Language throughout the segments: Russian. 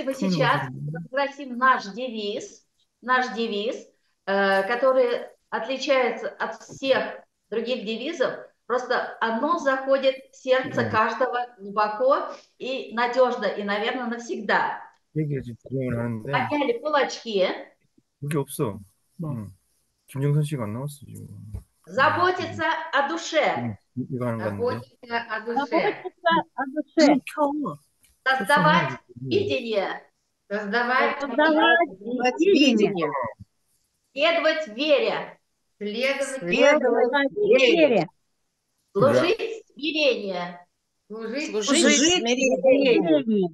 Давайте мы сейчас провозгласим наш девиз, наш девиз, э, который отличается от всех других девизов. Просто оно заходит в сердце каждого глубоко и надежно, и, наверное, навсегда. 얘기해지 구경을 하는데 Подняли кулачки. 그게 없어. 응. 김정선 씨가 안 나왔어 지금. Заботиться о душе. 응, 이거 하는 건데. Заботиться о душе. Заботиться о душе. Создавать видение. Создавать Создавать видение. Следовать вере. Следовать Следовать вере. Служить смирение. Служить. Служить смирение.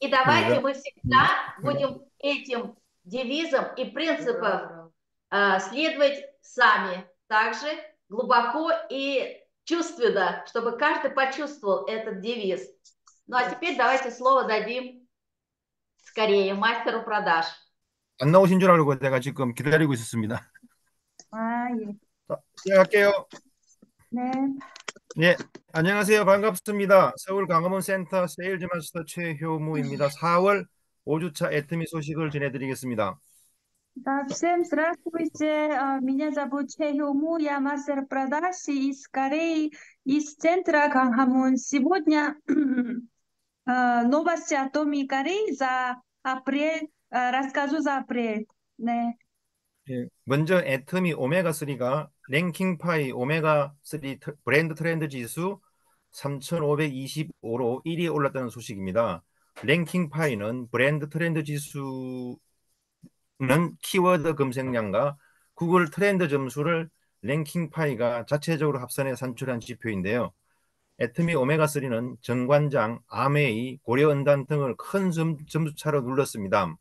И давайте Да. мы всегда будем этим девизом и принципам э, следовать сами. Также глубоко и чувственно, чтобы каждый почувствовал этот девиз. Ну а теперь давайте слово дадим скорее мастеру продаж. 안 나오신 줄 알고 내가 지금 기다리고 있었습니다. 아, 예. 자, 시작할게요. 네. 예, 안녕하세요. 반갑습니다. 서울 강화문 센터 세일즈 마스터 최효무입니다. 4월 5주차 애트미 소식을 전해드리겠습니다. Да, всем здравствуйте. А, Меня зовут Чэ Хёму, я мастер продаж из Кореи, из центра Кангхамун. Сегодня а, новости о Томи Кореи за апрель. а, Расскажу за апрель. 네. 예, 먼저 애트미 오메가3가 랭킹파이 오메가3 트- 브랜드 트렌드 지수 3,525로 1위에 올랐다는 소식입니다. 랭킹파이는 브랜드 트렌드 지수는 키워드 검색량과 구글 트렌드 점수를 랭킹파이가 자체적으로 합산해 산출한 지표인데요. 애트미 오메가3는 정관장, 아메이, 고려은단 등을 큰 점- 점수차로 눌렀습니다.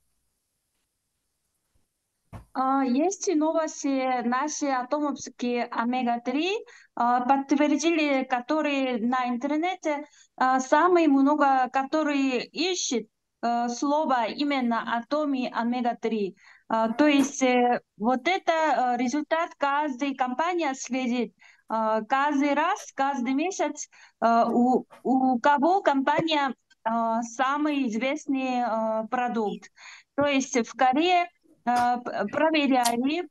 А, Есть новости наши атомовские омега-3, а, подтвердили, которые на интернете а, самые много, которые ищут а, слово именно атоме омега-3. А, То есть э, вот это а, результат каждой компания следит. А, Каждый раз, каждый месяц а, у, у кого компания а, самый известный продукт. То есть в Корее э, проверяли э,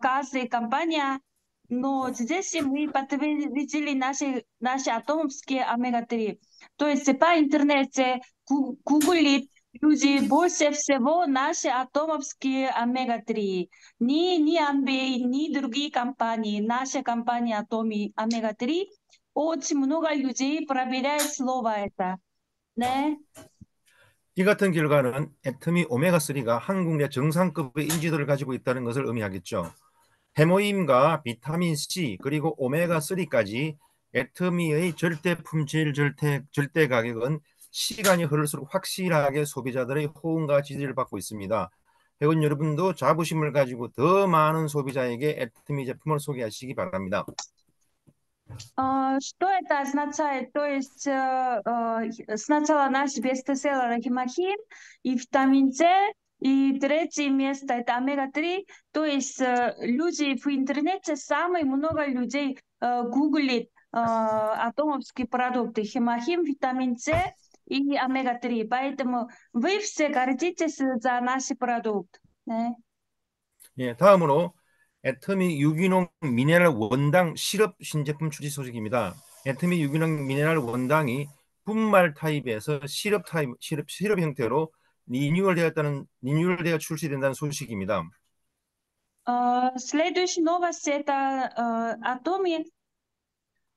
каждая компания, но здесь мы подтвердили наши, наши атомовские омега-3. То есть по интернете гу- гуглит люди больше всего наши атомовские омега-3. Ни, ни Амбей, ни другие компании, наша компания Атоми омега-3, очень много людей проверяет слово это. 네. 이 같은 결과는 애터미 오메가3가 한국 내 정상급의 인지도를 가지고 있다는 것을 의미하겠죠. 해모임과 비타민 C 그리고 오메가3까지 애터미의 절대 품질 절대, 절대 가격은 시간이 흐를수록 확실하게 소비자들의 호응과 지지를 받고 있습니다. 회원 여러분도 자부심을 가지고 더 많은 소비자에게 애터미 제품을 소개하시기 바랍니다. А, Что это означает? То есть э, э, сначала наш бестселлер Химахим и витамин С, и третье место это омега-3. То есть э, люди в интернете, самое много людей э, гуглит э, атомовские продукты Химахим, витамин С и омега-3. Поэтому вы все гордитесь за наш продукт. 네. 예, 다음으로 애터미 유기농 미네랄 원당 시럽 신제품 출시 소식입니다. 애터미 유기농 미네랄 원당이 분말 타입에서 시럽 타입 시럽 시럽 형태로 리뉴얼되었다는 리뉴얼되어 출시된다는 소식입니다. А, Следующая новость это э, о Томе.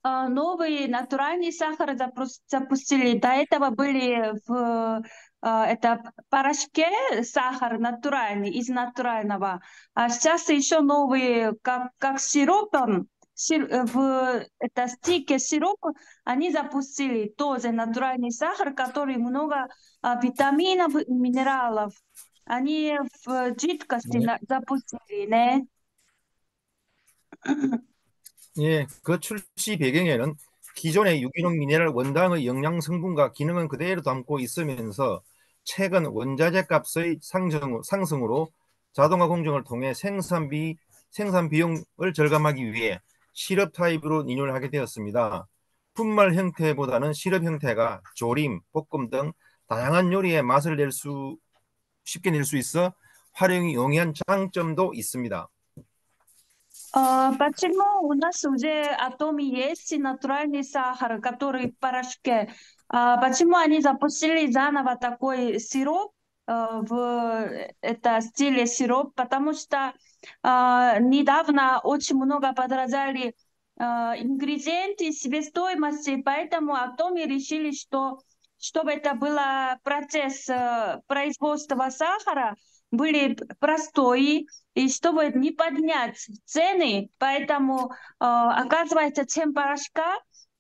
А, Новый натуральный сахар запус- запустили. До этого были в а, это порошке сахар натуральный из натурального. А сейчас еще новые, как, как сиропом, сир- э, в это стике сироп они запустили тоже натуральный сахар, который много а, витаминов и минералов. Они в жидкости 네. на- запустили, 네. 예, 그 출시 배경에는 기존의 유기농 미네랄 원당의 영양 성분과 기능은 그대로 담고 있으면서 최근 원자재 값의 상승, 상승으로 자동화 공정을 통해 생산비 생산 비용을 절감하기 위해 시럽 타입으로 리뉴얼하게 되었습니다. 분말 형태보다는 시럽 형태가 조림, 볶음 등 다양한 요리의 맛을 낼 수 쉽게 낼 수 있어 활용이 용이한 장점도 있습니다. А, Почему у нас уже атомы есть натуральный сахар, который в порошке? А, Почему они запустили заново такой сироп а, в это стиле сироп? Потому что а, недавно очень много подорожали а, ингредиенты себестоимости, поэтому атомы решили, что чтобы это был процесс э, производства сахара, были простой, и чтобы не поднять цены, поэтому, э, оказывается, чем порошка,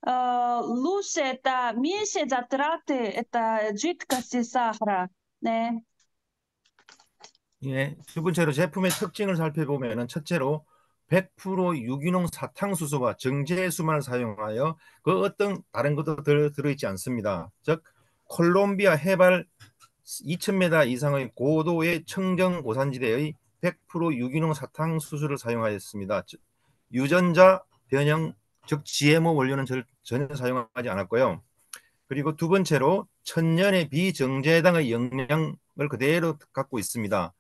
э, лучше это меньше затраты, это жидкости сахара. 네. 예, 두 번째로 제품의 특징을 살펴보면은 첫째로 100% 유기농 사탕수수와 정제수만을 사용하여 그 어떤 다른 것도 들, 들어있지 않습니다. 즉 콜롬비아 해발 2000m 이상의 고도의 청정 고산지대의 100% 유기농 사탕 수수를 사용하였습니다. 즉, 유전자 변형 즉 GMO 원료는 절- 전혀 사용하지 않았고요. 그리고 두 번째로 천년의 비정제당의 영양을 그대로 갖고 있습니다.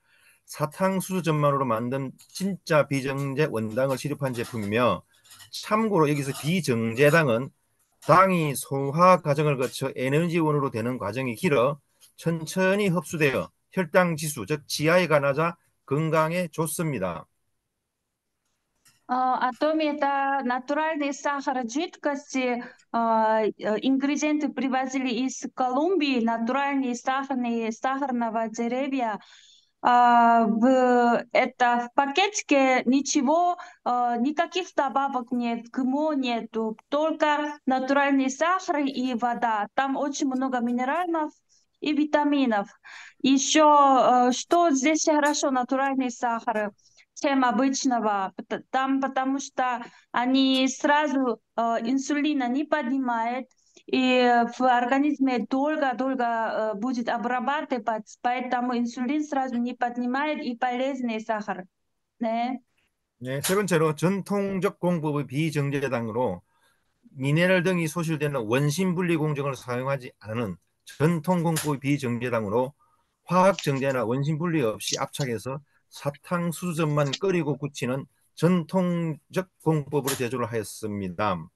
사탕 수수 전만으로 만든 진짜 비정제 원당을 시럽한 제품이며 참고로 여기서 비정제당은 당이 소화 과정을 거쳐 에너지원으로 되는 과정이 길어 천천히 흡수되어 혈당 지수 즉 GI가 낮아 건강에 좋습니다. А, Атоми это натуральный сахар жидкости. а, э, Ингредиенты привозили из Колумбии, натуральные сахарные, сахарного деревья. А, В, это в пакетике ничего, а, никаких добавок нет, ГМО нету, только натуральный сахар и вода. Там очень много минералов и витаминов. Еще э, что здесь хорошо, натуральный сахар чем обычного, пот- там потому что они сразу э, инсулина не поднимает, и в организме долго-долго э, будет обрабатывать, поэтому инсулин сразу не поднимает и полезный сахар. 네. 네, 세 번째로 전통적 공법의 비정제당으로 미네랄 등이 소실되는 원심 분리 공정을 사용하지 않은 전통 공법의 비정제당으로 화학 정제나 원심 분리 없이 압착해서 사탕 수수전만 끓이고 굳히는 전통적 공법으로 제조를 하였습니다.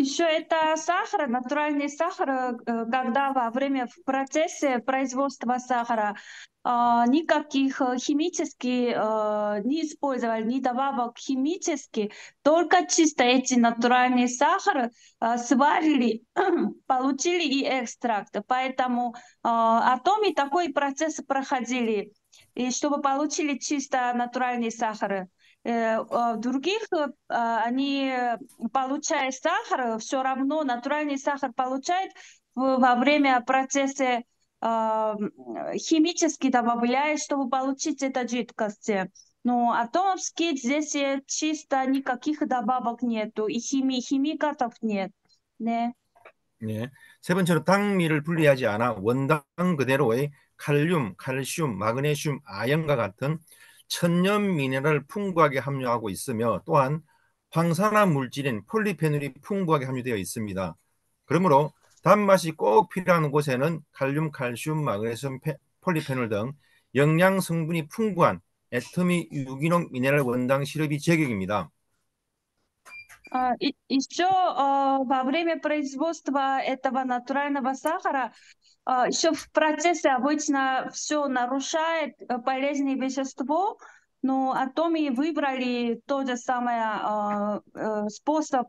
Еще это сахар, натуральный сахар, э, когда во время в процессе производства сахара э, никаких э, химических э, не использовали, ни добавок химических, только чисто эти натуральные сахар сварили, получили и экстракт. Поэтому э, атоми такой процесс проходили, и чтобы получили чисто натуральный сахар Э, а В других э, а, они э, получая сахар, все равно натуральный сахар получает в- во время процесса а, м, химически добавляет, чтобы получить это жидкость. Но атомовский здесь э, чисто никаких добавок нету, и хими, химикатов нет. 네. 네. 세 번째로 당미를 분리하지 않아 원당 그대로의 칼륨, 칼슘, 마그네슘, 아연과 같은 천연 미네랄을 풍부하게 함유하고 있으며 또한 황산화 물질인 폴리페놀이 풍부하게 함유되어 있습니다. 그러므로 단맛이 꼭 필요한 곳에는 칼륨, 칼슘, 마그네슘, 페- 폴리페놀 등 영양 성분이 풍부한 애터미 유기농 미네랄 원당 시럽이 제격입니다. А, и- Еще а, во время производства этого натурального сахара, еще в процессе обычно все нарушает э, полезное вещество, но атоми выбрали тот же самый а, э, способ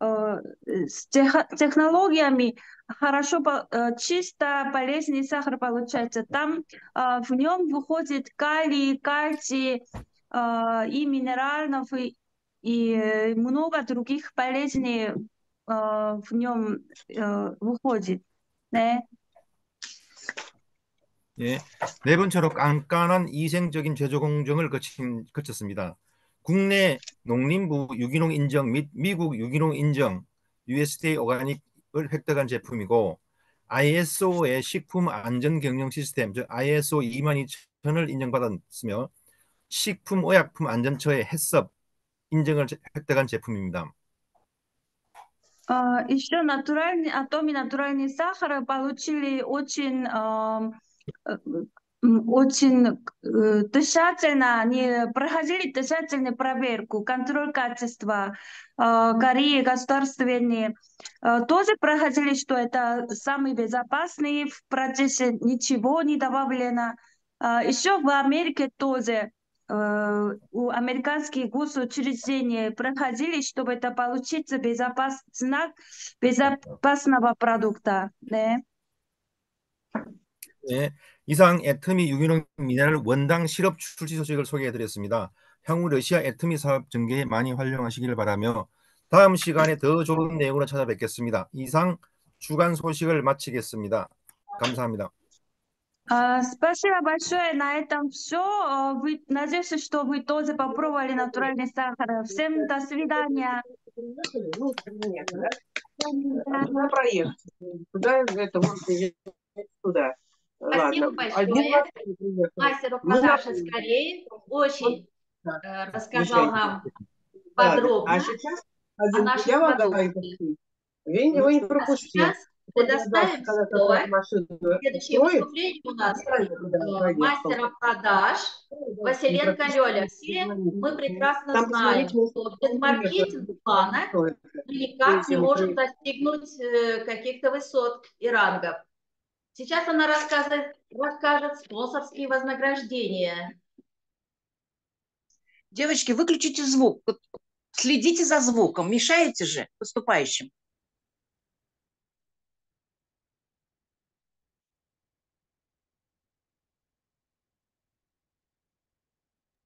э, с тех- технологиями хорошо, э, чисто полезный сахар получается. Там а, в нем выходит калий, кальций а, и минералов, и, и э, много других полезных а, в нем э, выходит. 네. 예, 네 번째로 깐깐한 이생적인 제조 공정을 거친, 거쳤습니다. 국내 농림부 유기농 인정 및 미국 유기농 인정 USDA 오가닉을 획득한 제품이고 ISO의 식품 안전 경영 시스템 즉 ISO 22000을 인정받았으며 식품의약품 안전처의 해썹 인정을 제- 획득한 제품입니다. А, Еще натуральный, атоми натуральный сахар получили очень, а, э, м, очень э, тщательно, они проходили тщательную проверку, контроль качества. А, Кореи государственные а, тоже проходили, что это самый безопасный, в процессе ничего не добавлено. А, Еще в Америке тоже э, у американских госучреждений проходили, чтобы это получить безопас, знак безопасного продукта. 네. 네, 이상 애터미 유기농 미네랄 원당 시럽 출시 소식을 소개해드렸습니다. 향후 러시아 애터미 사업 전개에 많이 활용하시길 바라며 다음 시간에 더 좋은 내용으로 찾아뵙겠습니다. 이상 주간 소식을 마치겠습니다. 감사합니다. А, Спасибо большое. На этом все. Вы, надеюсь, что вы тоже попробовали натуральный сахар. Всем до свидания. Куда проехать? Куда это можно ехать туда? Спасибо Ладно. большое. Один. Мастеру на- из Кореи очень Да. э, рассказал нам подробно. А сейчас один нашей я вам продукции. говорю, вы его не А пропустите. сейчас предоставим слово. Следующее выступление у нас э, мастера продаж Василенко. Лёля. Все мы прекрасно Там знаем, что без маркетинг-плана Строит. мы никак не можем вы- достигнуть э, каких-то высот и рангов. Сейчас она расскажет, расскажет спонсорские вознаграждения. Девочки, выключите звук. Следите за звуком. Мешаете же выступающим.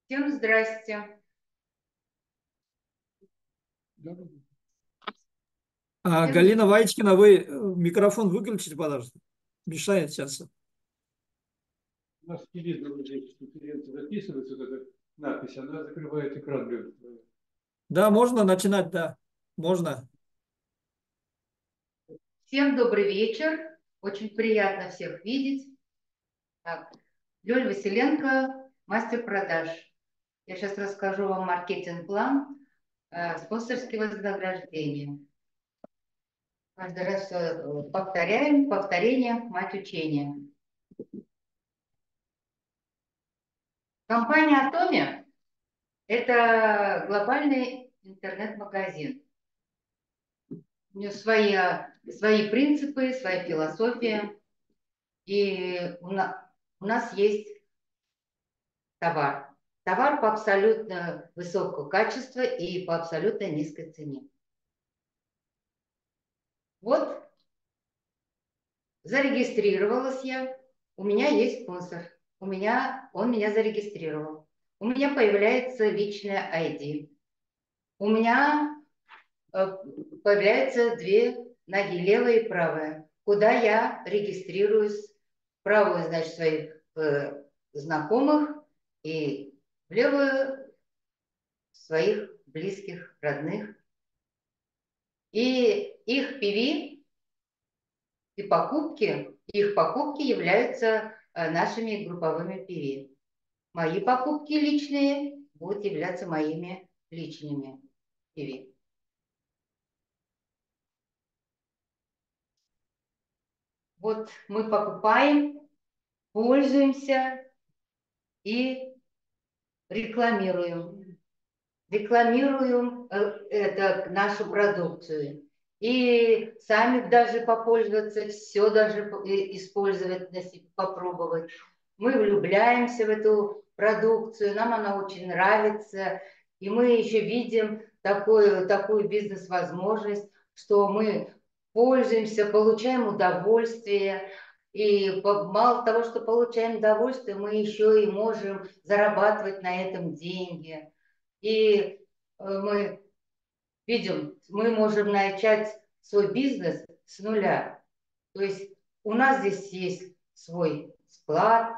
Всем здрасте. А, Галина Ваечкина, вы э, микрофон выключите, пожалуйста. Мешает сейчас. У нас телевизор здесь конференция записывается, вот эта надпись, она закрывает экран. Да, можно начинать, да. Можно. Всем добрый вечер. Очень приятно всех видеть. Так, Лёля Василенко, мастер продаж. Я сейчас расскажу вам маркетинг-план, э, спонсорские вознаграждения. Каждый раз э, повторяем, повторение, мать учения. Компания Атоми – это глобальный интернет-магазин. У нее свои, свои принципы, своя философия. И у нас, у нас есть товар. Товар по абсолютно высокому качеству и по абсолютно низкой цене. Вот зарегистрировалась я. У меня есть спонсор. У меня, он меня зарегистрировал. У меня появляется личная ID. У меня э, появляются две ноги, левая и правая, куда я регистрируюсь. Правую, значит, своих э, знакомых и в левую своих близких, родных. И их PV и покупки, их покупки являются э, нашими групповыми PV. Мои покупки личные будут являться моими личными PV. Вот мы покупаем, пользуемся и рекламируем. Рекламируем э, это, нашу продукцию. И сами даже попользоваться, все даже использовать, попробовать. Мы влюбляемся в эту продукцию, нам она очень нравится. И мы еще видим такую, такую бизнес-возможность, что мы пользуемся, получаем удовольствие. И мало того, что получаем удовольствие, мы еще и можем зарабатывать на этом деньги. И э, мы видим, мы можем начать свой бизнес с нуля. То есть у нас здесь есть свой склад,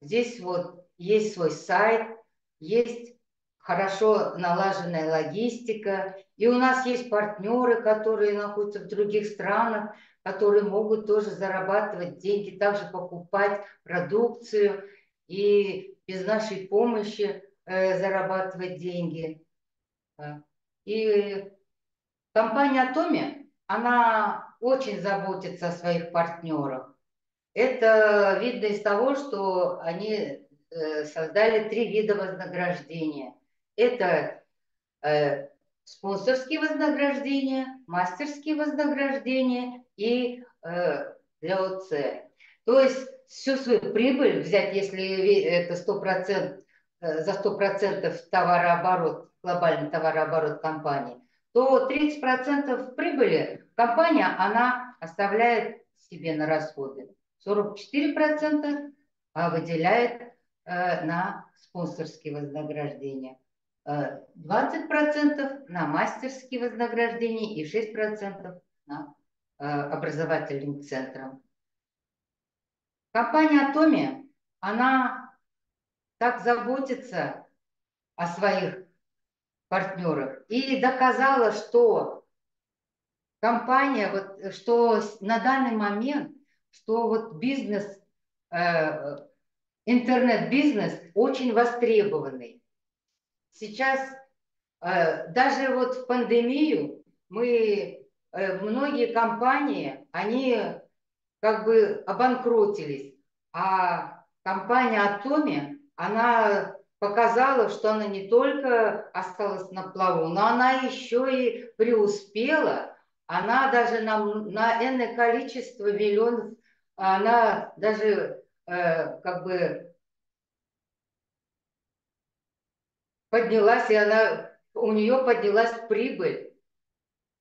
здесь вот есть свой сайт, есть хорошо налаженная логистика, и у нас есть партнеры, которые находятся в других странах, которые могут тоже зарабатывать деньги, также покупать продукцию и без нашей помощи э, зарабатывать деньги. А, И компания Атоми она очень заботится о своих партнерах. Это видно из того, что они э, создали три вида вознаграждения. Это э, спонсорские вознаграждения, мастерские вознаграждения и э, ДОЦ. То есть всю свою прибыль взять, если это 100%, э, за 100% товарооборот, глобальный товарооборот компании, то 30% прибыли компания, она оставляет себе на расходы. 44% а выделяет э, на спонсорские вознаграждения. 20% на мастерские вознаграждения и 6% на образовательным центрам. Компания Атоми, она так заботится о своих партнерах и доказала, что компания, вот, что на данный момент, что вот бизнес, э, интернет-бизнес очень востребованный. Сейчас э, даже вот в пандемию мы, э, многие компании, они как бы обанкротились. А компания Атоми, она показала, что она не только осталась на плаву, но она еще и преуспела. Она даже на, на энное количество миллионов, она даже э, как бы поднялась, и она, у нее поднялась прибыль.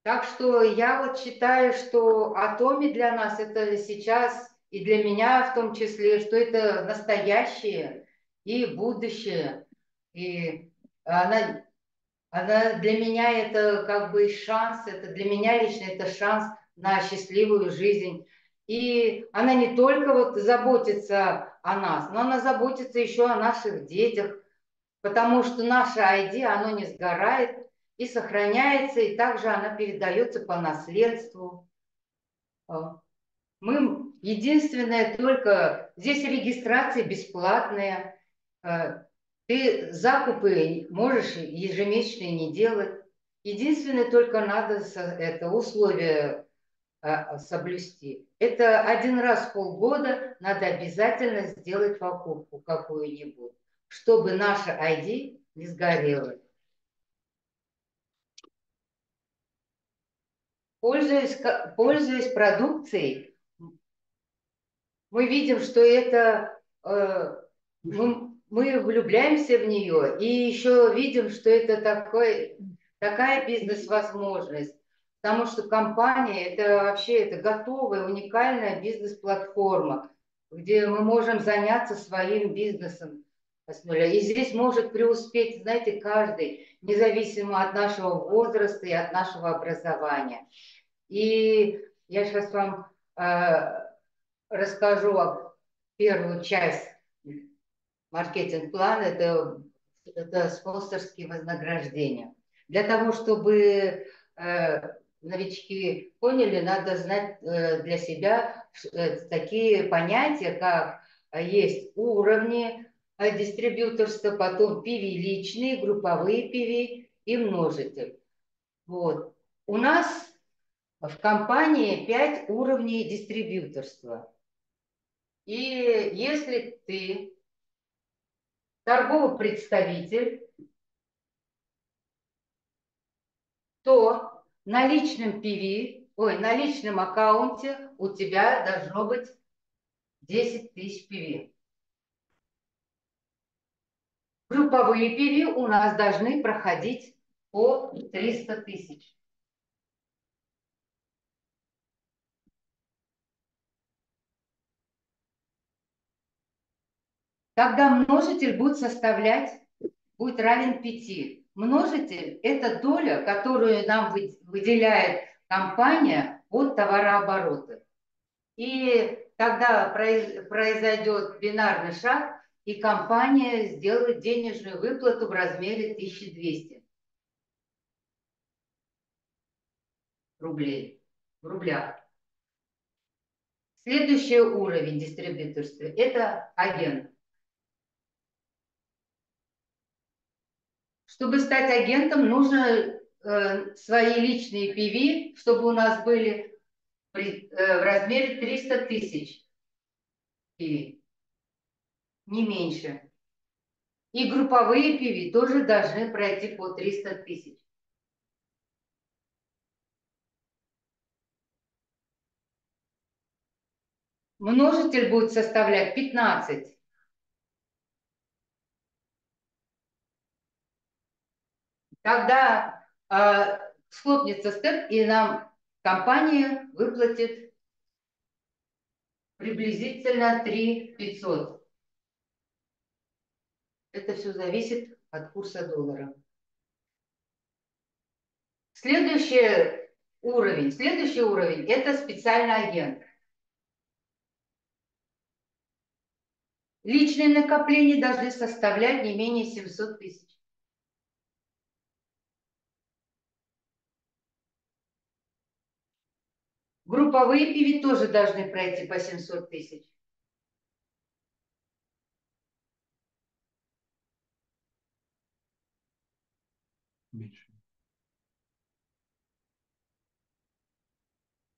Так что я вот считаю, что Атоми для нас это сейчас, и для меня в том числе, что это настоящее и будущее. И она, она для меня это как бы шанс, это для меня лично это шанс на счастливую жизнь. И она не только вот заботится о нас, но она заботится еще о наших детях, потому что наше ID, оно не сгорает, и сохраняется, и также она передается по наследству. А, мы единственное только, здесь регистрация бесплатная, ты закупы можешь ежемесячные не делать. Единственное только надо это условие а, соблюсти. Это один раз в полгода надо обязательно сделать покупку какую-нибудь, чтобы наша ID не сгорела. Пользуясь, пользуясь продукцией, мы видим, что это э, мы, мы влюбляемся в нее и еще видим, что это такой, такая бизнес-возможность. Потому что компания это вообще это готовая, уникальная бизнес-платформа, где мы можем заняться своим бизнесом с нуля. И здесь может преуспеть, знаете, каждый, независимо от нашего возраста и от нашего образования. И я сейчас вам э, расскажу первую часть маркетинг-плана, это, это спонсорские вознаграждения. Для того, чтобы э, новички поняли, надо знать э, для себя э, такие понятия, как есть уровни дистрибьюторства, потом PV личные, групповые PV и множитель. Вот. У нас в компании 5 уровней дистрибьюторства. И если ты торговый представитель, то на личном PV, ой, на личном аккаунте у тебя должно быть 10 тысяч PV. Групповые PV у нас должны проходить по 300 тысяч. Тогда множитель будет составлять, будет равен 5. Множитель – это доля, которую нам выделяет компания от товарооборота. И тогда произойдет бинарный шаг, и компания сделает денежную выплату в размере 1200 рублей в рублях. Следующий уровень дистрибьюторства – это агент. Чтобы стать агентом, нужно э, свои личные PV, чтобы у нас были при- э, в размере 300 тысяч PV. Не меньше. И групповые PV тоже должны пройти по 300 тысяч. Множитель будет составлять 15. Когда э, схлопнется степ, и нам компания выплатит приблизительно 3 500. Это все зависит от курса доллара. Следующий уровень. Следующий уровень – это специальный агент. Личные накопления должны составлять не менее 700 тысяч. Групповые пиви тоже должны пройти по 700 тысяч. Меньше.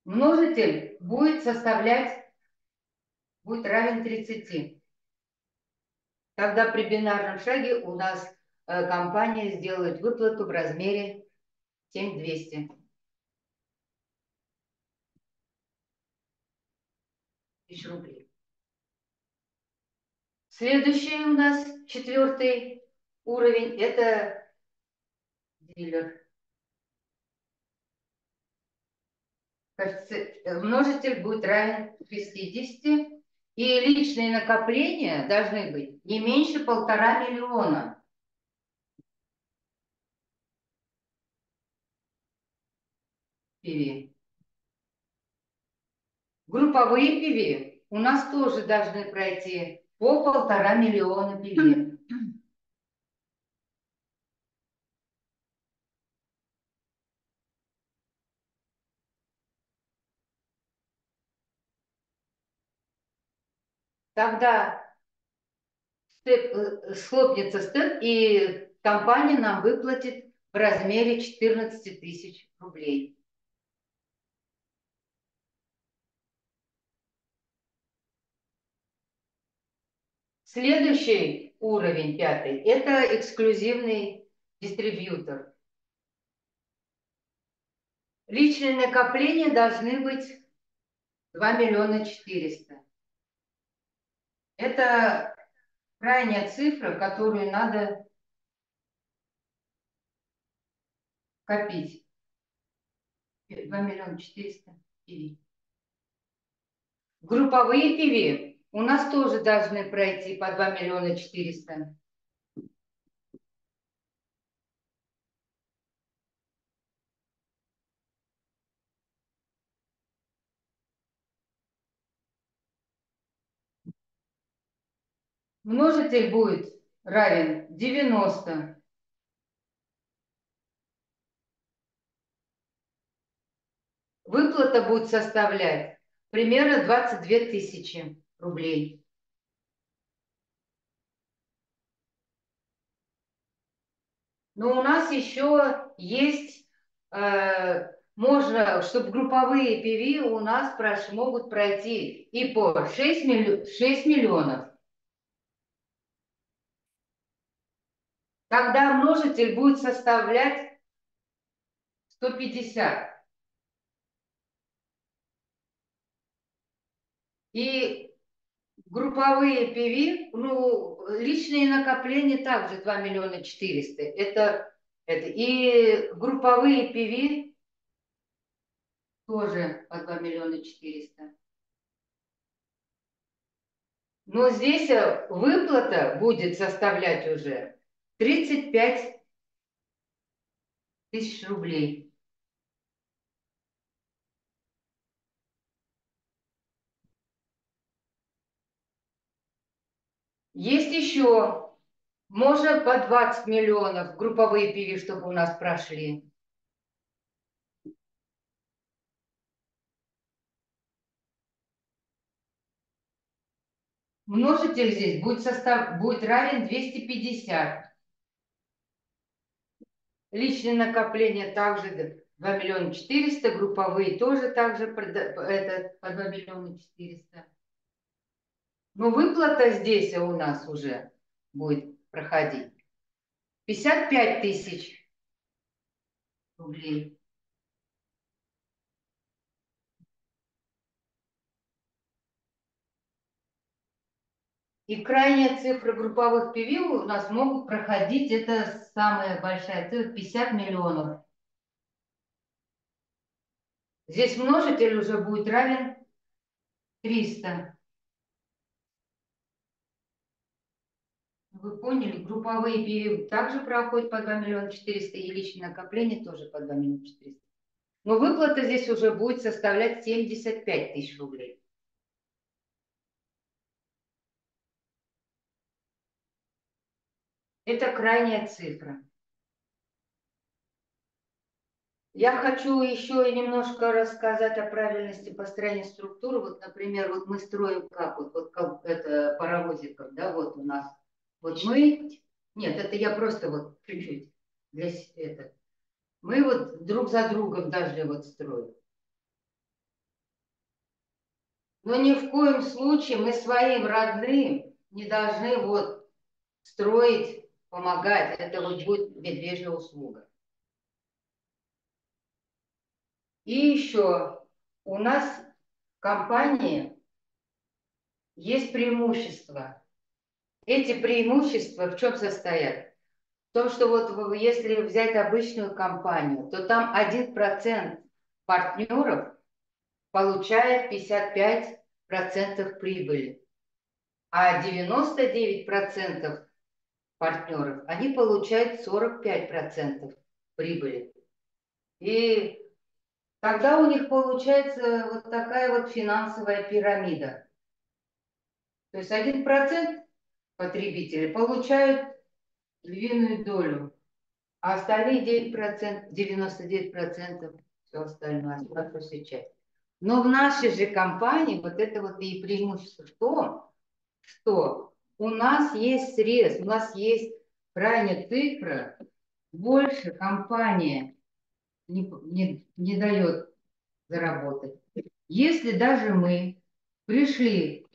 Множитель будет составлять, будет равен 30. Тогда при бинарном шаге у нас э, компания сделает выплату в размере 7200. Тысяч рублей. Следующий у нас четвертый уровень – это дилер. Э, Множитель будет равен 50, и личные накопления должны быть не меньше полтора миллиона. PV. Групповые PV у нас тоже должны пройти по полтора миллиона PV. Тогда степ, э, схлопнется степ, и компания нам выплатит в размере 14 тысяч рублей. Следующий уровень, пятый, это эксклюзивный дистрибьютор. Личные накопления должны быть 2 миллиона 400. Это крайняя цифра, которую надо копить. 2 миллиона 400 PV. Групповые PV у нас тоже должны пройти по 2 миллиона 400. Множитель будет равен 90. Выплата будет составлять примерно 22 тысячи рублей. Но у нас еще есть, э, можно, чтобы групповые PV у нас прош, могут пройти и по 6, милли- 6 миллионов. Тогда множитель будет составлять 150. И групповые PV, ну, личные накопления также 2 миллиона 400. Это, это. И групповые PV тоже по 2 миллиона 400. Но здесь э, выплата будет составлять уже 35 тысяч рублей. Есть еще, можно по 20 миллионов групповые пиви, чтобы у нас прошли. Множитель здесь будет, состав, будет равен 250. Личные накопления также 2 миллиона 400, групповые тоже также это, по 2 миллиона 400. Но выплата здесь у нас уже будет проходить 55 тысяч рублей. И крайняя цифра групповых ПВИ у нас могут проходить, это самая большая цифра, 50 миллионов. Здесь множитель уже будет равен 300. Вы поняли, групповые ПВИ также проходят по 2 миллиона 400 и личное накопление тоже по 2 миллиона 400. Но выплата здесь уже будет составлять 75 тысяч рублей. Это крайняя цифра. Я хочу еще немножко рассказать о правильности построения структуры. Вот, например, вот мы строим как, вот, вот как это паровозиком, да, вот у нас. Вот мы, нет, это я просто вот чуть-чуть для это. Мы вот друг за другом даже вот строим. Но ни в коем случае мы своим родным не должны вот строить, помогать. Это вот будет медвежья услуга. И еще у нас в компании есть преимущества. Эти преимущества в чем состоят? В том, что вот если взять обычную компанию, то там 1% партнеров получает 55% прибыли, а 99% партнеров, они получают 45% прибыли. И тогда у них получается вот такая вот финансовая пирамида. То есть 1% потребителей получают львиную долю, а остальные 9%, 99% все остальное, оставшуюся часть. Но в нашей же компании вот это вот и преимущество в том, что у нас есть срез, у нас есть крайняя цифра, больше компания не, не, не дает заработать. Если даже мы пришли,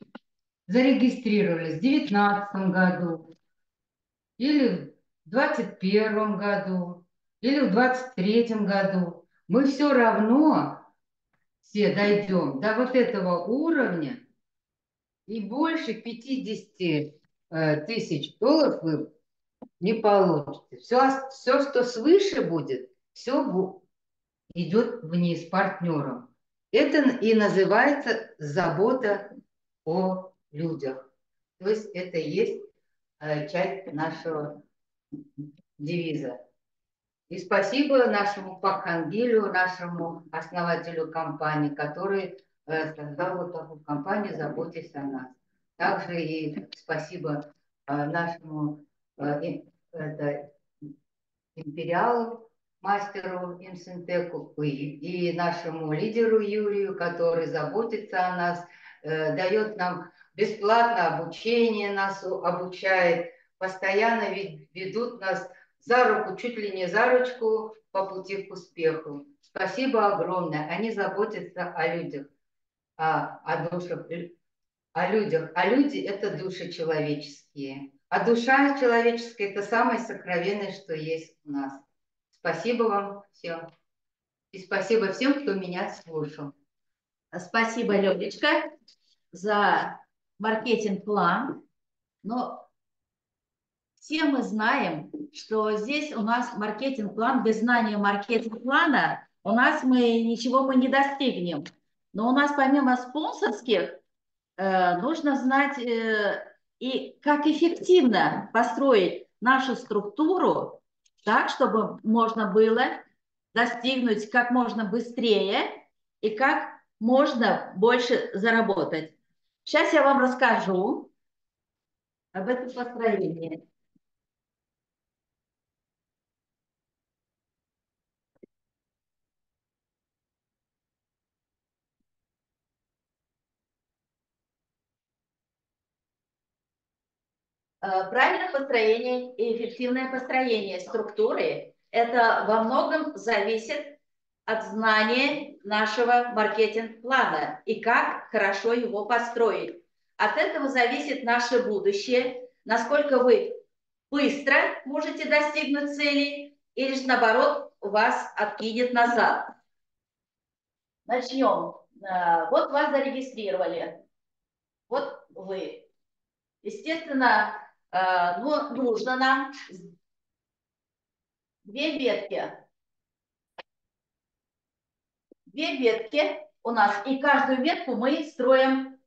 зарегистрировались в 2019 году, или в 2021 году, или в 2023 году, мы все равно все дойдем до вот этого уровня, и больше 50 э, тысяч долларов вы не получите. Все, все, что свыше будет, все идет вниз партнером. Это и называется забота о людях. То есть это и есть э, часть нашего девиза. И спасибо нашему Пакхангилю, нашему основателю компании, который э, создал вот такую компанию «Заботьтесь о нас». Также и спасибо э, нашему это, империалу, мастеру Инсентеку и, нашему лидеру Юрию, который заботится о нас, дает нам бесплатно обучение, нас обучает, постоянно вед- ведут нас за руку, чуть ли не за ручку по пути к успеху. Спасибо огромное. Они заботятся о людях, о, о душах, э, о людях. А люди – это души человеческие. А душа человеческая – это самое сокровенное, что есть у нас. Спасибо вам всем. И спасибо всем, кто меня слушал. Спасибо, Лёлечка, за маркетинг-план. Но все мы знаем, что здесь у нас маркетинг-план, без знания маркетинг-плана у нас мы ничего мы не достигнем. Но у нас помимо спонсорских э, нужно знать э, и как эффективно построить нашу структуру так, чтобы можно было достигнуть как можно быстрее и как можно больше заработать. Сейчас я вам расскажу об этом построении. Э, Правильное построение и эффективное построение структуры это во многом зависит от знания нашего маркетинг-плана и как хорошо его построить. От этого зависит наше будущее, насколько вы быстро можете достигнуть цели или же наоборот вас откинет назад. Начнем. А, вот вас зарегистрировали. Вот вы. Естественно, а, ну, нужно нам две ветки. Две ветки у нас, и каждую ветку мы строим,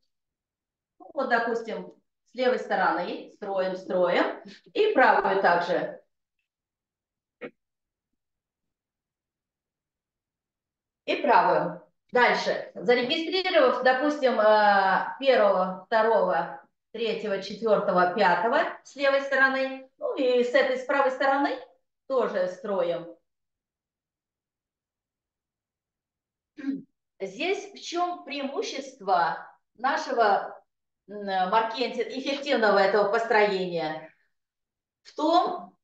ну, вот, допустим, с левой стороны строим, строим, и правую также. И правую. Дальше. Зарегистрировав, допустим, э, первого, второго, третьего, четвертого, пятого с левой стороны, ну и с этой, с правой стороны тоже строим. Здесь в чем преимущество нашего маркетинга, эффективного этого построения? В том,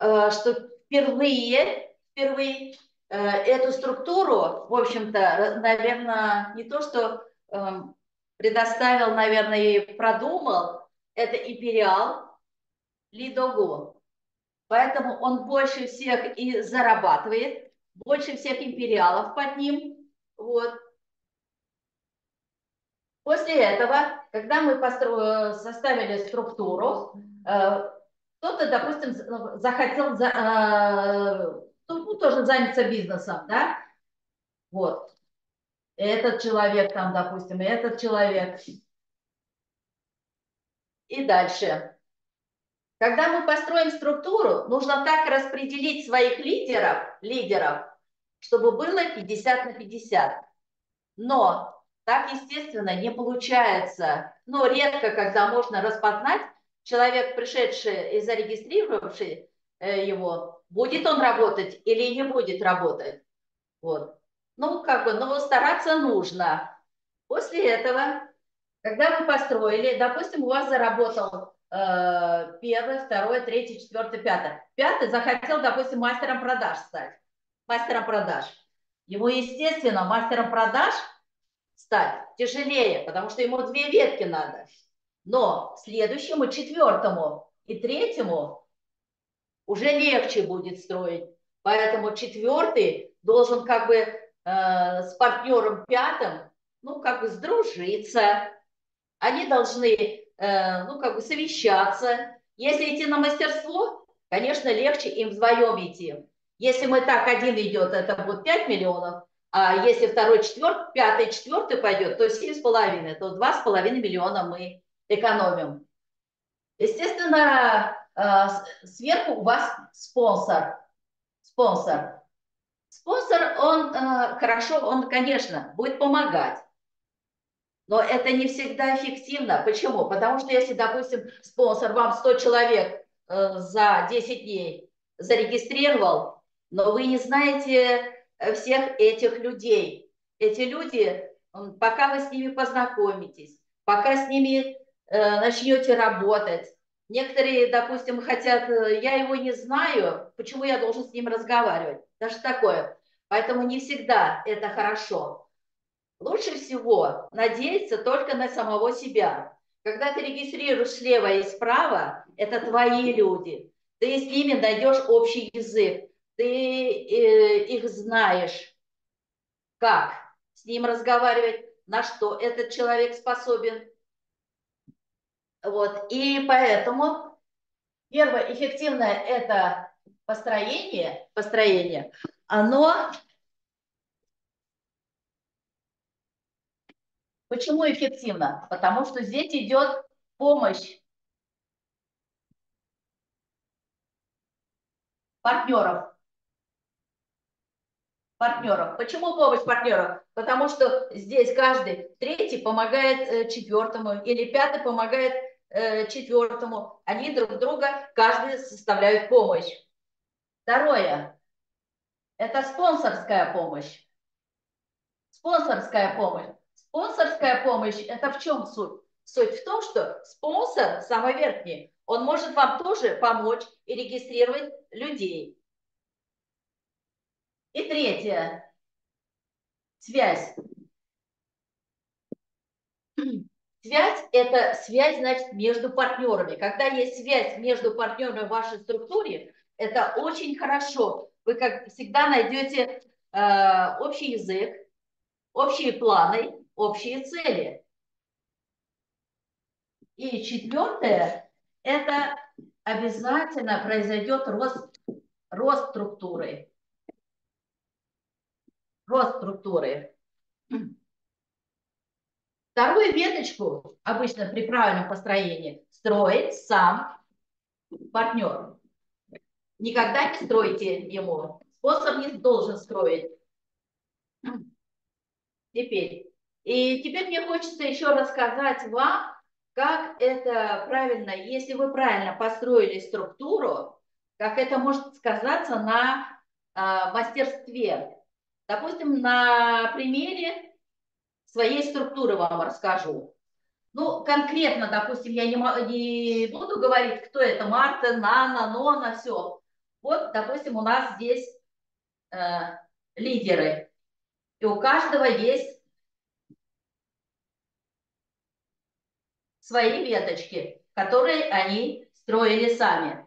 э, что впервые, впервые э, эту структуру, в общем-то, наверное, не то, что эм, предоставил, наверное, и продумал, это Империал Лидогу. Поэтому он больше всех и зарабатывает, больше всех империалов под ним. Вот. После этого, когда мы постро... составили структуру, э, кто-то, допустим, захотел за, э, ну, тоже заняться бизнесом, да, вот. Этот человек там, допустим, этот человек. И дальше. Когда мы построим структуру, нужно так распределить своих лидеров, лидеров, чтобы было 50 на 50. Но так, естественно, не получается. Но редко, когда можно распознать, человек, пришедший и зарегистрировавший э, его, будет он работать или не будет работать. Вот. Ну, как бы, но стараться нужно. После этого, когда вы построили, допустим, у вас заработал э, первый, второй, третий, четвертый, пятый. Пятый захотел, допустим, мастером продаж стать. Мастером продаж. Ему, естественно, мастером продаж стать тяжелее, потому что ему две ветки надо. Но следующему, четвертому и третьему уже легче будет строить. Поэтому четвертый должен как бы э, с партнером пятым, ну, как бы сдружиться. Они должны Э, ну, как бы совещаться. Если идти на мастерство, конечно, легче им вдвоем идти. Если мы так, один идет, это будет 5 миллионов, а если второй, четвертый, пятый, четвертый пойдет, то семь с половиной, то два с половиной миллиона мы экономим. Естественно, э, сверху у вас спонсор. Спонсор. Спонсор, он э, хорошо, он, конечно, будет помогать. Но это не всегда эффективно. Почему? Потому что если, допустим, спонсор вам 100 человек э, за 10 дней зарегистрировал, но вы не знаете э, всех этих людей. Эти люди, пока вы с ними познакомитесь, пока с ними э, начнете работать, некоторые, допустим, хотят, э, я его не знаю, почему я должен с ним разговаривать? Даже такое. Поэтому не всегда это хорошо. Лучше всего надеяться только на самого себя. Когда ты регистрируешь слева и справа, это твои люди. Ты с ними найдешь общий язык. Ты э, их знаешь. Как с ним разговаривать, на что этот человек способен. Вот. И поэтому первое эффективное это построение, построение, оно Почему эффективно? Потому что здесь идет помощь партнеров. Партнеров. Почему помощь партнеров? Потому что здесь каждый третий помогает э, четвертому или пятый помогает э, четвертому. Они друг друга, каждый составляют помощь. Второе. Это спонсорская помощь. Спонсорская помощь. Спонсорская помощь – это в чем суть? Суть в том, что спонсор, самый верхний, он может вам тоже помочь и регистрировать людей. И третье. Связь. Связь – это связь, значит, между партнерами. Когда есть связь между партнерами в вашей структуре, это очень хорошо. Вы, как всегда, найдете э, общий язык, общие планы, общие цели. И четвертое – это обязательно произойдет рост, рост структуры. Рост структуры. Вторую веточку, обычно при правильном построении, строит сам партнер. Никогда не стройте ему. Способ не должен строить. Теперь. И теперь мне хочется еще рассказать вам, как это правильно, если вы правильно построили структуру, как это может сказаться на э, мастерстве. Допустим, на примере своей структуры вам расскажу. Ну, конкретно, допустим, я не, не буду говорить, кто это, Марта, Нана, Нона, все. Вот, допустим, у нас здесь э, лидеры. И у каждого есть свои веточки, которые они строили сами.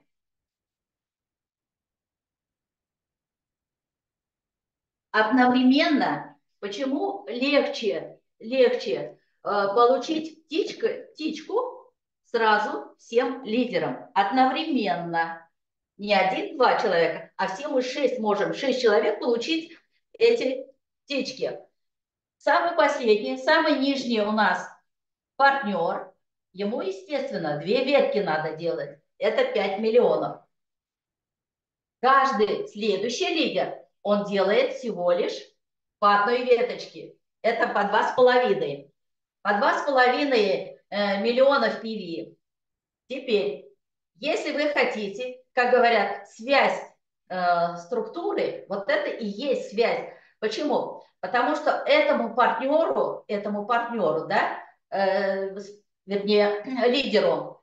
Одновременно, почему легче, легче э, получить птичку, птичку сразу всем лидерам одновременно. Не один-два человека, а все мы шесть можем, шесть человек получить эти птички. Самый последний, самый нижний у нас партнер, Ему, естественно, две ветки надо делать. Это 5 миллионов. Каждый следующий лидер, он делает всего лишь по одной веточке. Это по два с половиной. По два с половиной э, миллионов PV. Теперь, если вы хотите, как говорят, связь э, структуры, вот это и есть связь. Почему? Потому что этому партнеру, этому партнеру, да, э, вернее, лидеру.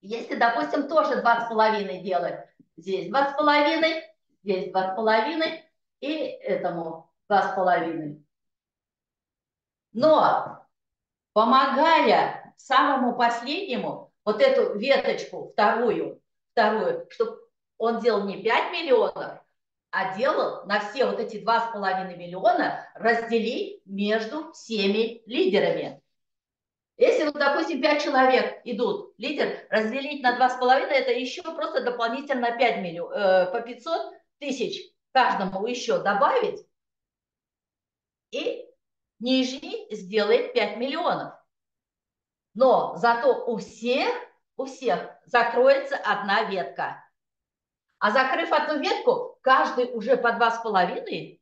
Если, допустим, тоже два с половиной делать, здесь два с половиной, здесь два с половиной и этому два с половиной. Но помогая самому последнему, вот эту веточку, вторую, вторую, чтобы он делал не 5 миллионов, а делал на все вот эти два с половиной миллиона разделить между всеми лидерами. Если, вот, допустим, 5 человек идут, лидер, разделить на 2,5, это еще просто дополнительно 5 миллион, э, по 500 тысяч каждому еще добавить, и нижний сделает 5 миллионов. Но зато у всех, у всех закроется одна ветка. А закрыв одну ветку, каждый уже по 2,5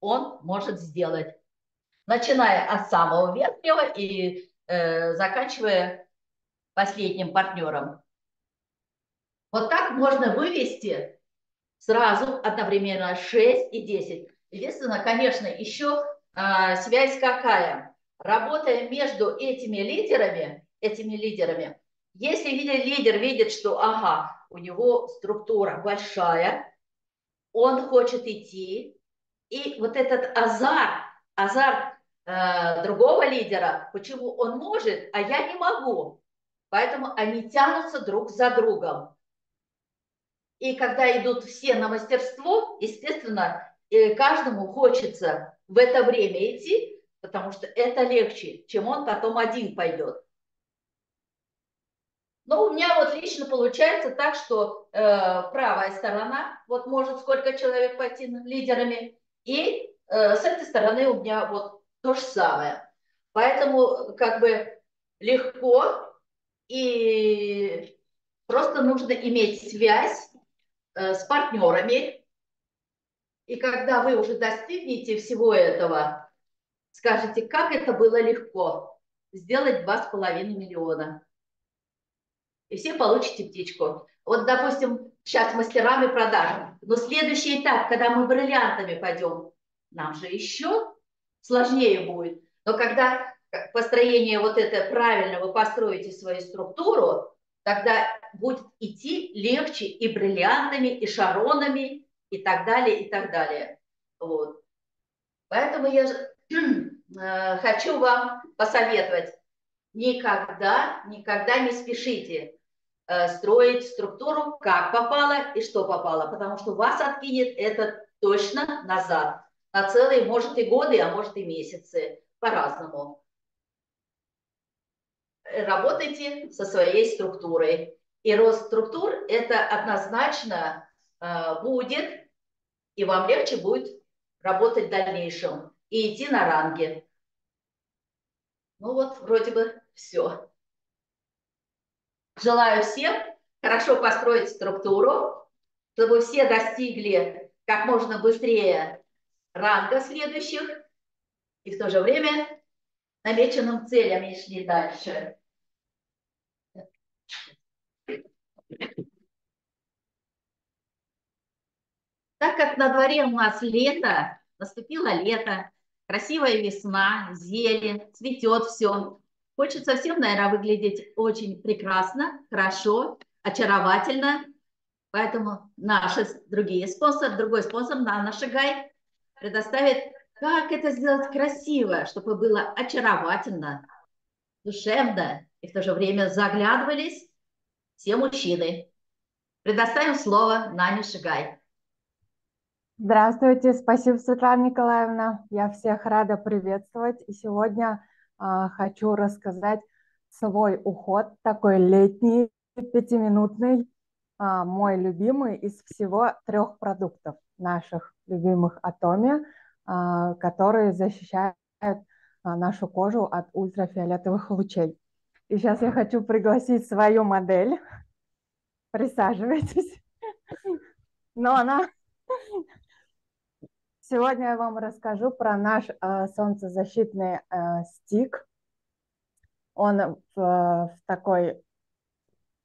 он может сделать. Начиная от самого верхнего и Э, заканчивая последним партнером. Вот так можно вывести сразу одновременно 6 и 10. Единственное, конечно, еще а, связь какая? Работая между этими лидерами, этими лидерами, если лидер, видит, что ага, у него структура большая, он хочет идти, и вот этот азарт, азарт Э, другого лидера, почему он может, а я не могу. Поэтому они тянутся друг за другом. И когда идут все на мастерство, естественно, э, каждому хочется в это время идти, потому что это легче, чем он потом один пойдет. Но у меня вот лично получается так, что э, правая сторона, вот может сколько человек пойти лидерами, и э, с этой стороны у меня вот то же самое. Поэтому как бы легко и просто нужно иметь связь с партнерами. И когда вы уже достигнете всего этого, скажете, как это было легко сделать 2,5 миллиона. И все получите птичку. Вот, допустим, сейчас мастерами продаж. Но следующий этап, когда мы бриллиантами пойдем, нам же еще сложнее будет. Но когда построение вот это правильно, вы построите свою структуру, тогда будет идти легче и бриллиантами, и шаронами, и так далее, и так далее. Вот. Поэтому я э, хочу вам посоветовать, никогда, никогда не спешите э, строить структуру, как попало и что попало, потому что вас откинет это точно назад на целые, может, и годы, а может, и месяцы, по-разному. Работайте со своей структурой. И рост структур – это однозначно э, будет, и вам легче будет работать в дальнейшем и идти на ранге. Ну вот, вроде бы все. Желаю всем хорошо построить структуру, чтобы все достигли как можно быстрее ранга следующих и в то же время намеченным целям и шли дальше. Так как на дворе у нас лето, наступило лето, красивая весна, зелень, цветет все. Хочется всем, наверное, выглядеть очень прекрасно, хорошо, очаровательно. Поэтому наши другие спонсоры, другой спонсор, Нана Шигай, предоставит, как это сделать красиво, чтобы было очаровательно, душевно, и в то же время заглядывались все мужчины. Предоставим слово Нане Шигай. Здравствуйте, спасибо, Светлана Николаевна. Я всех рада приветствовать. И сегодня э, хочу рассказать свой уход, такой летний, пятиминутный, э, мой любимый из всего трех продуктов наших любимых Атоми, которые защищают э, нашу кожу от ультрафиолетовых лучей. И сейчас я хочу пригласить свою модель. Присаживайтесь. Но она Сегодня я вам расскажу про наш э, солнцезащитный э, стик. Он в, в такой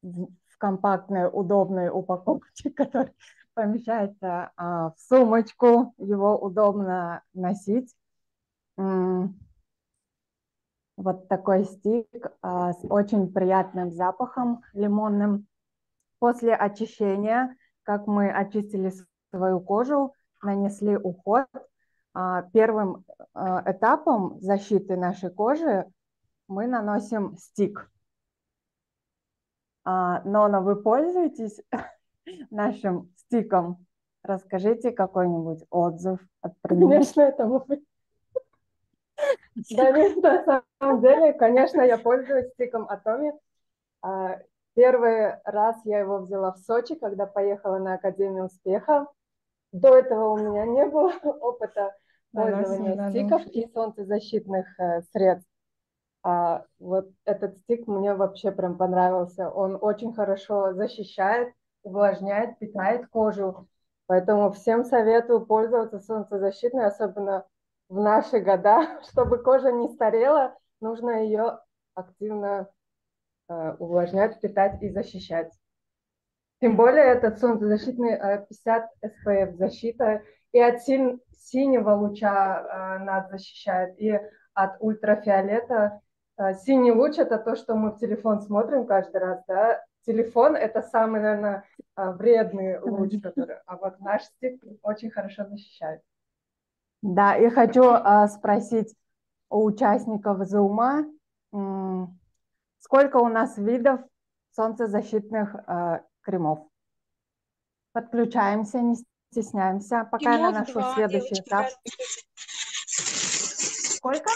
в, компактной, удобной упаковке, которая помещается э, в сумочку. Его удобно носить. Вот такой стик э, с очень приятным запахом лимонным. После очищения, как мы очистили свою кожу, нанесли уход, а, первым а, этапом защиты нашей кожи мы наносим стик. А, но вы пользуетесь нашим стиком? Расскажите какой-нибудь отзыв от Конечно, это вы. Да нет, на самом деле, конечно, я пользуюсь стиком Атоми. Первый раз я его взяла в Сочи, когда поехала на Академию успеха. До этого у меня не было опыта пользования стиков и солнцезащитных э, средств. А вот этот стик мне вообще прям понравился. Он очень хорошо защищает, увлажняет, питает кожу. Поэтому всем советую пользоваться солнцезащитной, особенно в наши года, чтобы кожа не старела, нужно ее активно э, увлажнять, питать и защищать. Тем более этот солнцезащитный 50 SPF защита и от син синего луча э, нас защищает, и от ультрафиолета. Э, синий луч это то, что мы в телефон смотрим каждый раз, да. Телефон это самый, наверное, э, вредный луч, который, а вот наш стик очень хорошо защищает. Да, и хочу э, спросить у участников Зума, сколько у нас видов солнцезащитных э, кремов. Подключаемся, не стесняемся. Пока Кремов я наношу два, следующий девочки, этап. Сколько?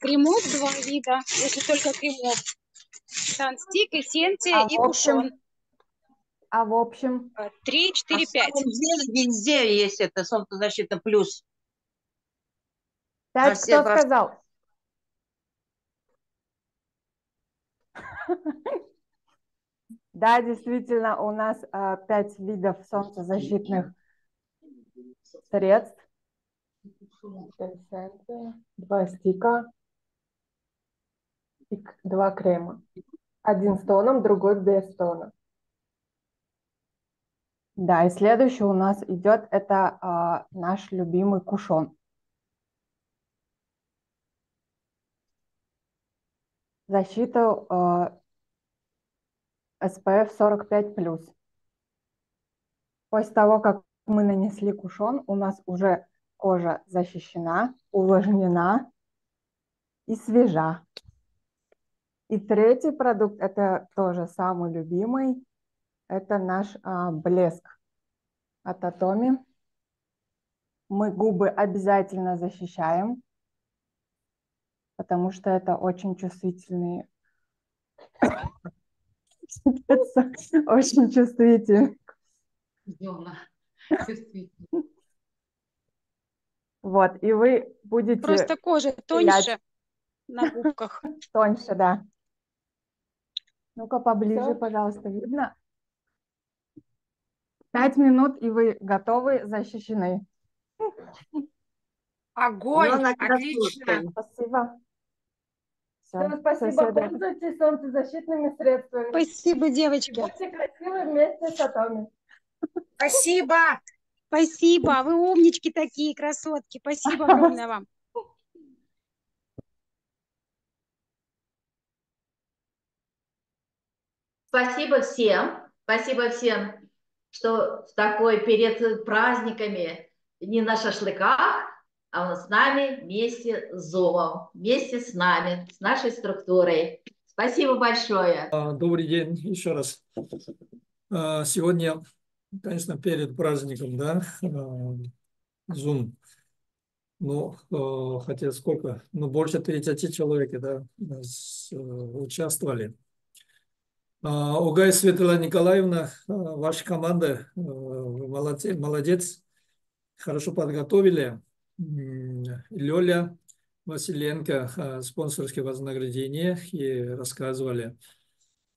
Кремов два вида, если только кремов. Танстик, эссенция а и в общем, кушон. А в общем? Три, четыре, а пять. Везде, везде есть это солнцезащита плюс. Пять кто сказал? Да, действительно, у нас а, пять видов солнцезащитных средств. Два стика и два крема. Один с тоном, другой без тона. Да, и следующий у нас идет, это а, наш любимый кушон. Защита а, SPF 45+. После того, как мы нанесли кушон, у нас уже кожа защищена, увлажнена и свежа. И третий продукт, это тоже самый любимый, это наш а, блеск от Атоми. Мы губы обязательно защищаем, потому что это очень чувствительные очень чувствительный. Вот, и вы будете... Просто кожа тоньше на губках. Тоньше, да. Ну-ка поближе, Все? пожалуйста, видно? Пять минут, и вы готовы, защищены. Огонь! Отлично! Спасибо. Все, спасибо. Соседа. Пользуйтесь солнцезащитными средствами. Спасибо, девочки. Будьте красивы вместе с Атоми. Спасибо. Спасибо. Вы умнички такие, красотки. Спасибо огромное вам. Спасибо всем. Спасибо всем, что в такой перед праздниками не на шашлыках, а он с нами вместе с Зумом, вместе с нами, с нашей структурой. Спасибо большое. А, добрый день еще раз. А, сегодня, конечно, перед праздником, да, Zoom. Ну, хотя сколько? Ну, больше 30 человек, да, э, участвовали. Угай Светлана Николаевна, ваша команда, э, молодец, молодец, хорошо подготовили. Лёля Василенко спонсорские вознаграждения и рассказывали.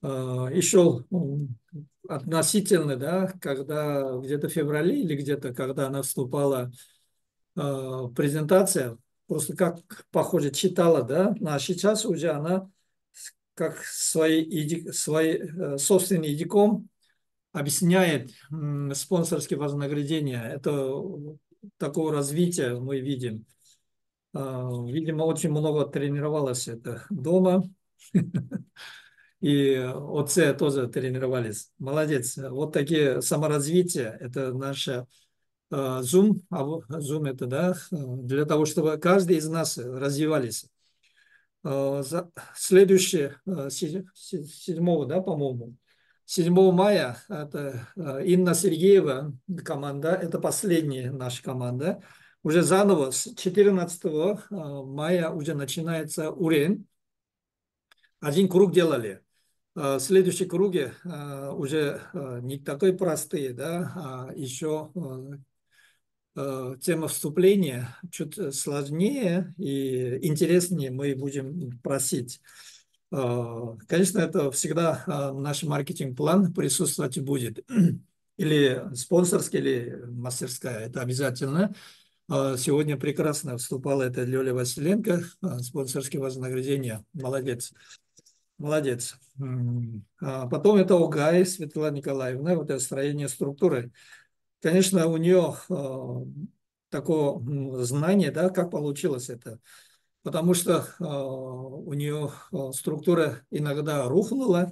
Еще относительно, да, когда где-то в феврале или где-то, когда она вступала презентация, просто как, похоже, читала, да, а сейчас уже она как свои, свои собственным языком объясняет спонсорские вознаграждения. Это такого развития мы видим. А, видимо, очень много тренировалась это дома. И ОЦ тоже тренировались. Молодец. Вот такие саморазвития. Это наша Zoom. А Zoom это, да, для того, чтобы каждый из нас развивались. А, следующее, седьмого, да, по-моему, 7 мая это э, Инна Сергеева команда, это последняя наша команда. Уже заново с 14 э, мая уже начинается Урен. Один круг делали. В э, следующем круге уже не такой простые, да, а еще тема вступления чуть сложнее и интереснее мы будем просить. А, конечно, это всегда а, наш маркетинг-план присутствовать будет. Или спонсорский, или мастерская. Это обязательно. А, сегодня прекрасно вступала это Лёля Василенко, спонсорские вознаграждения. Молодец. Молодец. Потом это ОГАИ Светлана Николаевна, вот это строение структуры. Конечно, у нее такое знание, да, как получилось это. Потому что э, у нее э, структура иногда рухнула,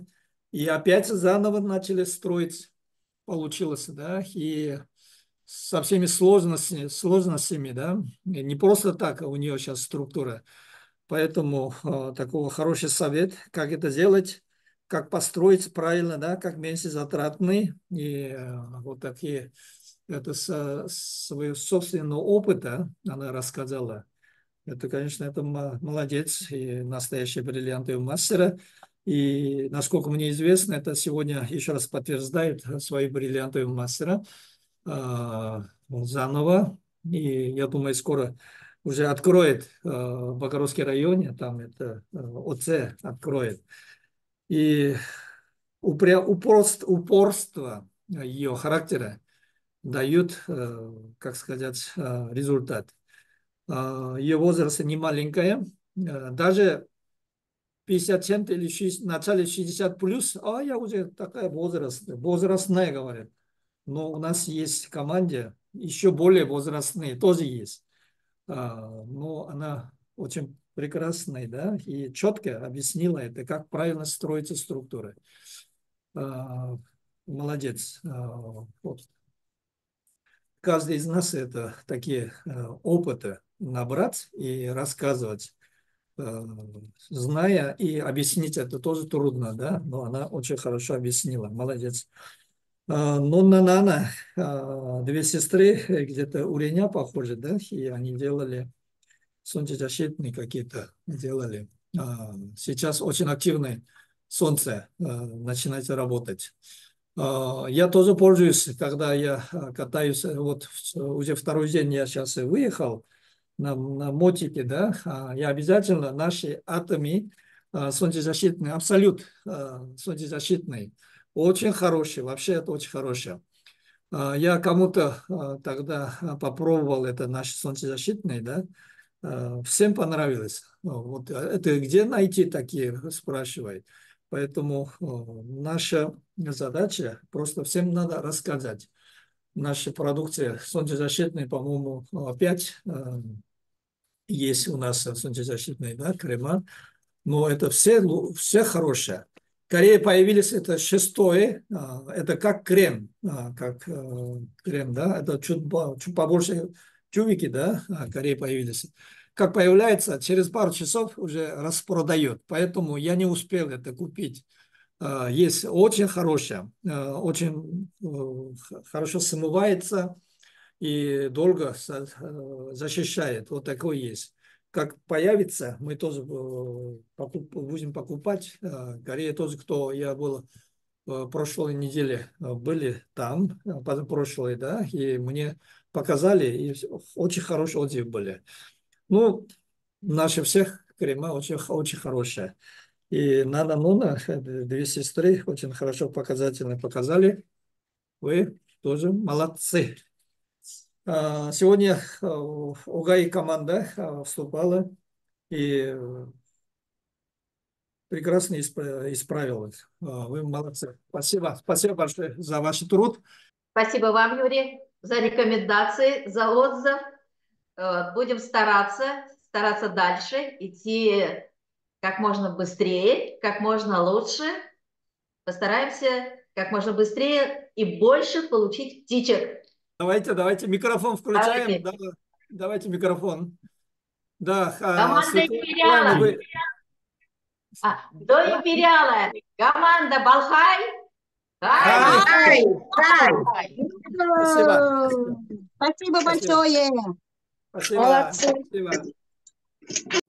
и опять заново начали строить, получилось, да, и со всеми сложностями, сложностями, да, не просто так у нее сейчас структура, поэтому э, такого хороший совет, как это делать, как построить правильно, да, как меньше затратный, и вот такие, это со своего собственного опыта она рассказала, это, конечно, это молодец и настоящий бриллиантовый мастера. И, насколько мне известно, это сегодня еще раз подтверждает свои бриллиантовые мастера э, заново. И я думаю, скоро уже откроет э, в Богородский районе, там это э, ОЦ откроет. И упря, упорство, упорство ее характера дают, э, как сказать, э, результат. А, ее возраст не маленькая, а, даже 50 чем-то или 60, в начале 60 плюс, а я уже такая возраст, возрастная, говорят. Но у нас есть в команде еще более возрастные, тоже есть. А, но она очень прекрасная, да, и четко объяснила это, как правильно строится структура. Молодец. Вот. Каждый из нас это такие э, опыты набрать и рассказывать, э, зная и объяснить это тоже трудно, да, но она очень хорошо объяснила, молодец. А, Нонна Нана, а, две сестры где-то у Реня похожи, да, и они делали солнцезащитные какие-то, делали. Сейчас очень активное солнце начинает работать. Я тоже пользуюсь, когда я катаюсь, вот уже второй день я сейчас выехал на, на мотике, да, я обязательно наши атомы солнцезащитные, абсолют солнцезащитные, очень хороший, вообще это очень хорошее. А, я кому-то а, тогда попробовал это наш солнцезащитный, да, а, всем понравилось. Ну, вот это где найти такие, спрашивай. Поэтому наша задача, просто всем надо рассказать. Наша продукция солнцезащитная, по-моему, опять есть у нас солнцезащитные да, крема, но это все, все хорошее. Корее появились это шестое, а, это как крем, как э, крем, да, это чуть, чуть побольше тюбики, да, а, Корее появились. Как появляется, через пару часов уже распродают, поэтому я не успел это купить. Есть очень хорошее, очень э, хорошо смывается и долго э, защищает, вот такой есть как появится, мы тоже э, будем покупать. Э, Корея тоже, кто я был прошлой неделе, были там, прошлой, да, и мне показали, и очень хорошие отзывы были. Ну, наши всех крема очень, очень хорошие. И Нана Нуна, две сестры, очень хорошо показательно показали. Вы тоже молодцы. А, сегодня а, ОГАИ команда а, вступала и прекрасно исправилась. Вы молодцы. Спасибо. Спасибо большое за ваш труд. Спасибо вам, Юрий, за рекомендации, за отзыв. Э, будем стараться, стараться дальше, идти как можно быстрее, как можно лучше. Постараемся как можно быстрее и больше получить птичек. Давайте, давайте микрофон включаем. Давайте, да, давайте микрофон. Да, Команда Империала. Вы... А, до Империала. Команда Балхай. Хай. Хай. Спасибо. Спасибо большое. Спасибо. Молодцы. Спасибо.